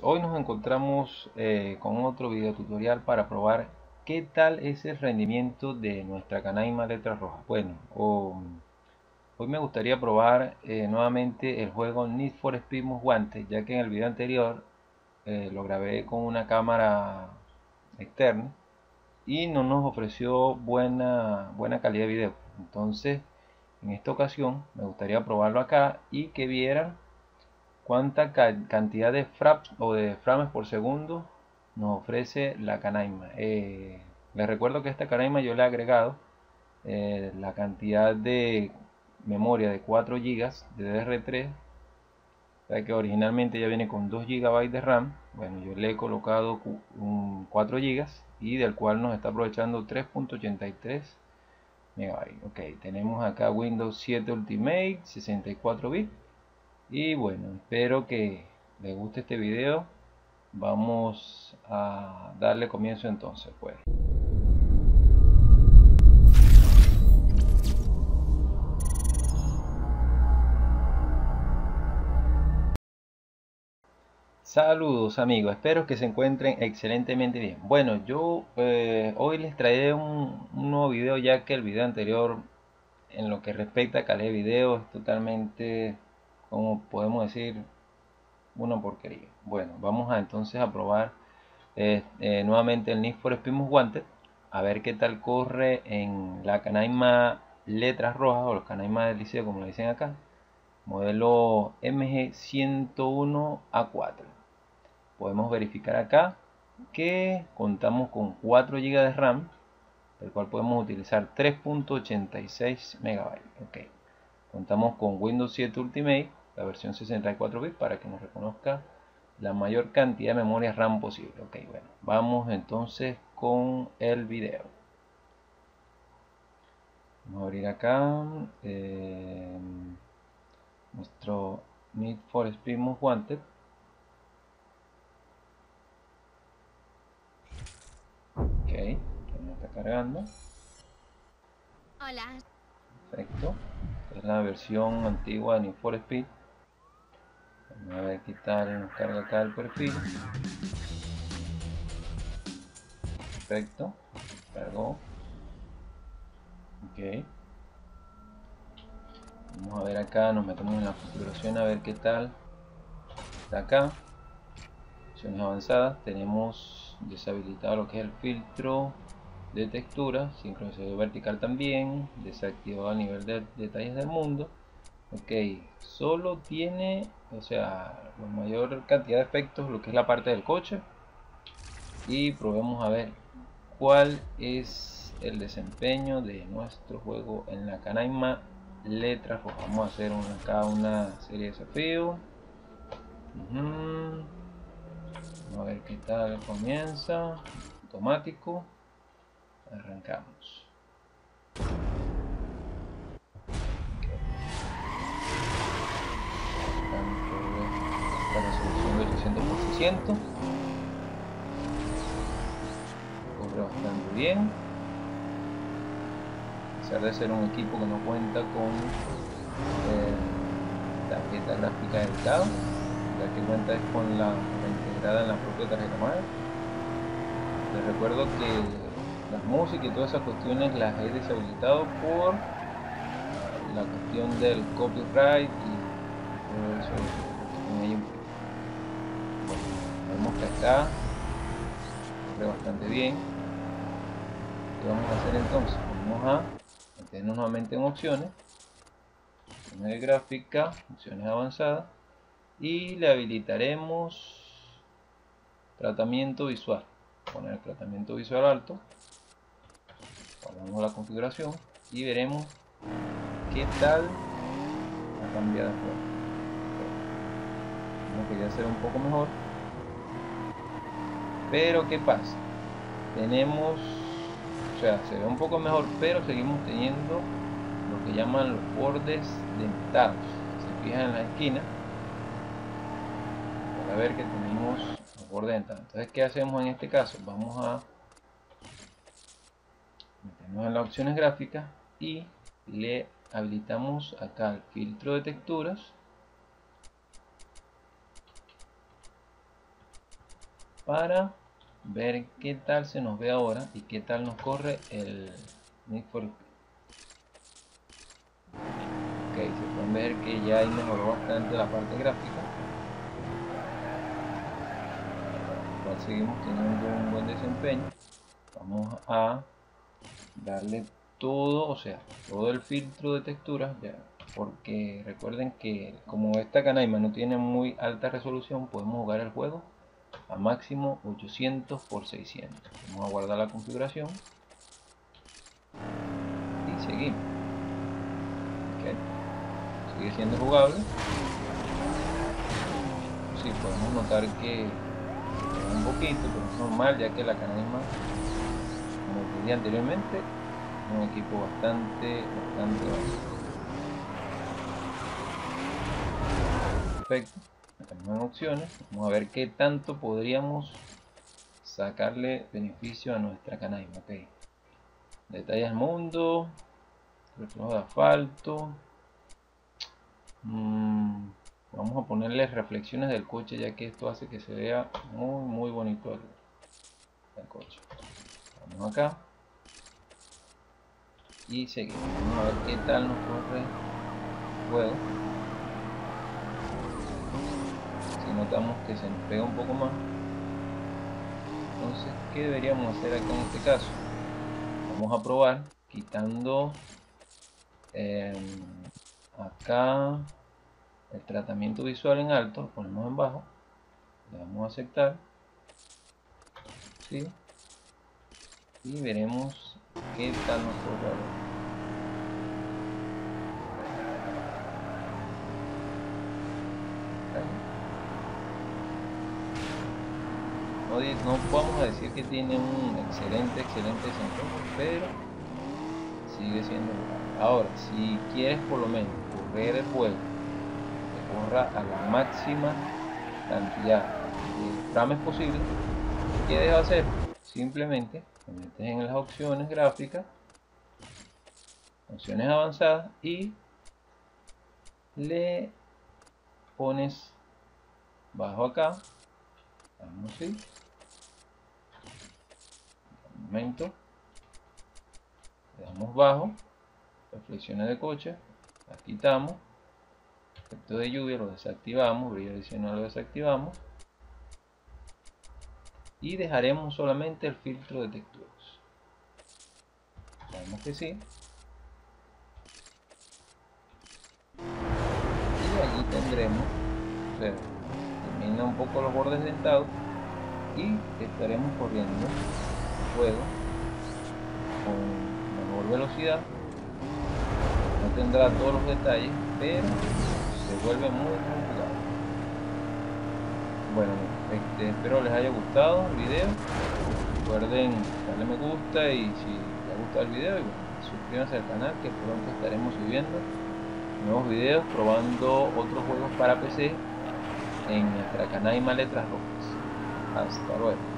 Hoy nos encontramos eh, con otro video tutorial para probar qué tal es el rendimiento de nuestra canaima letra roja. Bueno, hoy me gustaría probar eh, nuevamente el juego Need for Speed Most Wanted, ya que en el video anterior eh, lo grabé con una cámara externa y no nos ofreció buena, buena calidad de video. Entonces, en esta ocasión me gustaría probarlo acá y que vieran cuánta cantidad de fraps o de frames por segundo nos ofrece la canaima. Eh, les recuerdo que esta canaima yo le he agregado eh, la cantidad de memoria de 4 GB de DR3 que originalmente ya viene con 2 GB de RAM. Bueno yo le he colocado 4 GB y del cual nos está aprovechando 3.83 MB ok tenemos acá Windows 7 Ultimate 64 bits y bueno espero que les guste este video. Vamos a darle comienzo entonces pues. Saludos amigos, espero que se encuentren excelentemente bien. Bueno, yo eh, hoy les traeré un, nuevo video ya que el video anterior en lo que respecta a calidad de video es totalmente como podemos decir, una porquería. Bueno, vamos a entonces a probar eh, eh, nuevamente el Need for Speed Wanted, a ver qué tal corre en la canaima letras rojas o los canaima del liceo como lo dicen acá, modelo MG101A4. Podemos verificar acá que contamos con 4 GB de RAM, del cual podemos utilizar 3.86 MB. Okay. Contamos con Windows 7 Ultimate la versión 64 bits para que nos reconozca la mayor cantidad de memoria RAM posible. Ok, bueno, vamos entonces con el video. Vamos a abrir acá eh, nuestro Need for Speed Most Wanted. Ok, ya está cargando. Hola. Perfecto. es la versión antigua de Need for Speed a ver qué tal nos carga acá el perfil. Perfecto. Cargó. Ok. Vamos a ver acá nos metemos en la configuración a ver qué tal. Está acá. Opciones avanzadas. Tenemos deshabilitado lo que es el filtro de textura. Sincronización vertical también. Desactivado a nivel de detalles del mundo ok solo tiene o sea la mayor cantidad de efectos lo que es la parte del coche. Y probemos a ver cuál es el desempeño de nuestro juego en la canaima. Letras pues vamos a hacer una, acá una serie de desafíos. Vamos a ver qué tal comienza. Automático. Arrancamos resolución de 800 por 600 corre bastante bien. A pesar de ser un equipo que no cuenta con eh, tarjeta gráfica dedicada ya que cuenta es con la, integrada en la propia tarjeta madre. Les recuerdo que las músicas y todas esas cuestiones las he deshabilitado por la cuestión del copyright y todo eso vemos que acá corre bastante bien. ¿qué vamos a hacer entonces? vamos a meternos nuevamente en opciones. Opciones de gráfica opciones avanzadas. Y le habilitaremos tratamiento visual. Poner tratamiento visual alto. Guardamos la configuración y veremos qué tal ha cambiado. El juego que ya ser un poco mejor pero ¿qué pasa? Tenemos, o sea, se ve un poco mejor, pero seguimos teniendo lo que llaman los bordes dentados. Se fijan en la esquina, para ver que tenemos los bordes dentados. Entonces, ¿qué hacemos en este caso? Vamos a meternos en las opciones gráficas y le habilitamos acá el filtro de texturas para ver qué tal se nos ve ahora y qué tal nos corre el Need. Ok, se pueden ver que ya ahí mejoró bastante la parte gráfica. Igual seguimos teniendo un buen desempeño. Vamos a darle todo, o sea, todo el filtro de texturas ya porque recuerden que como esta canaima no tiene muy alta resolución podemos jugar el juego a máximo 800 por 600 vamos a guardar la configuración. Y seguimos. Sigue siendo jugable. Sí, podemos notar que un poquito pero es normal ya que la canaima como dije anteriormente un equipo bastante bastante básico perfecto estamos en opciones. Vamos a ver qué tanto podríamos sacarle beneficio a nuestra canaima ok. Detalles mundo. Reflejo de asfalto. Mm, vamos a ponerle reflexiones del coche ya que esto hace que se vea muy muy bonito el, coche. Vamos acá. Y seguimos. Vamos a ver qué tal nos corre el juego notamos que se nos pega un poco más entonces ¿qué deberíamos hacer aquí en este caso? vamos a probar quitando em, acá el tratamiento visual en alto lo ponemos en bajo le damos a aceptar ¿sí? y veremos qué tal nos corre no, vamos a decir que tiene un excelente, excelente desempeño, pero sigue siendo Ahora, si quieres por lo menos correr el juego, que corra a la máxima cantidad de frames posible, ¿qué debes hacer? Simplemente te metes en las opciones gráficas, opciones avanzadas y le pones bajo acá, le damos bajo reflexiones de coche las quitamos efecto de lluvia lo desactivamos brillo adicional lo desactivamos y dejaremos solamente el filtro de texturas. Sabemos que sí. Y allí tendremos termina un poco los bordes dentados y estaremos corriendo juego con mejor velocidad no tendrá todos los detalles pero se vuelve muy jugable bueno este, espero les haya gustado el video. Recuerden darle me gusta y si les gusta el video suscríbanse al canal que pronto estaremos subiendo nuevos videos probando otros juegos para PC en nuestra canal y Letras Rojas. Hasta luego